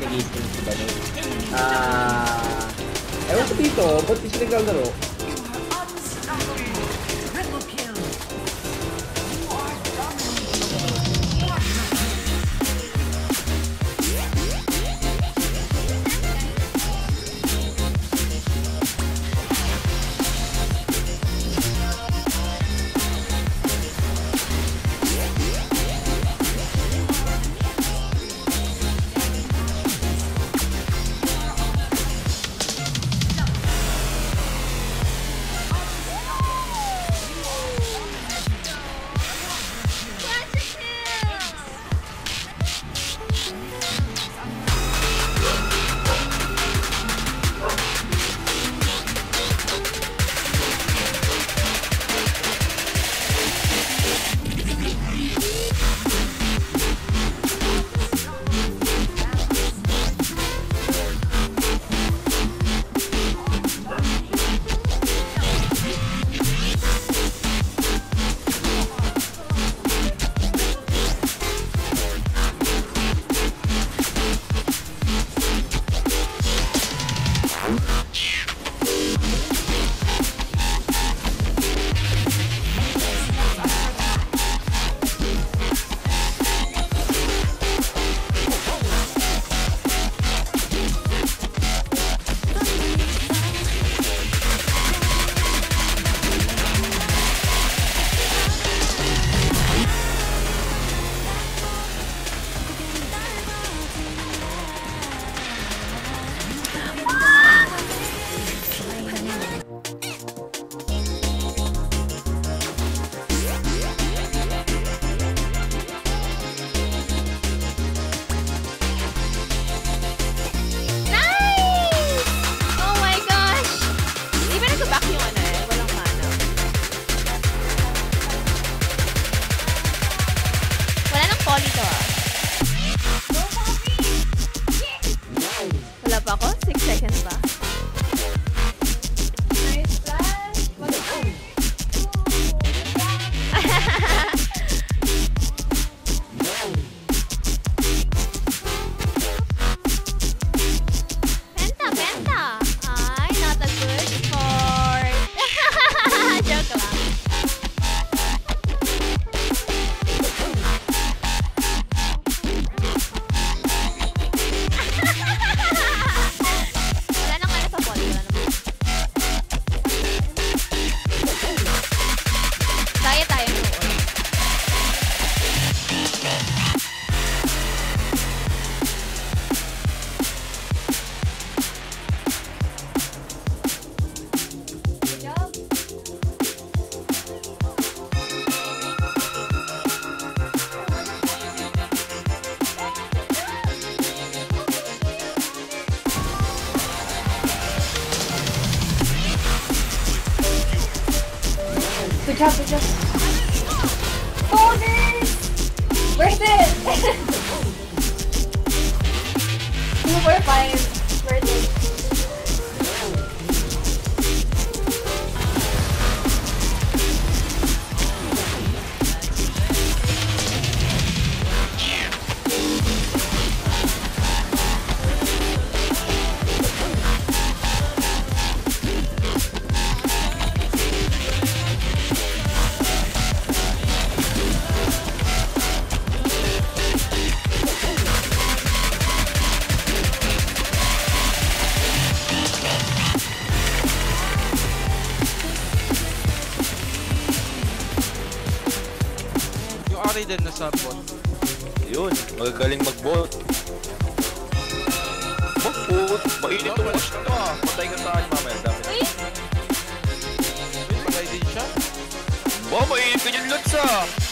nag-i-stream si Baloy. Ah... Uh, ewan ko dito, ba't di siya naglalaro? Good job, good job. Bonus! It! Two for Din na sa bot. Yun, magagaling mag-bot. Put, mainit yung push na ah. Patay ka sa akin mamaya, dami na. Uy, patay din siya. Wow, mainit ka dyan, Lods ah.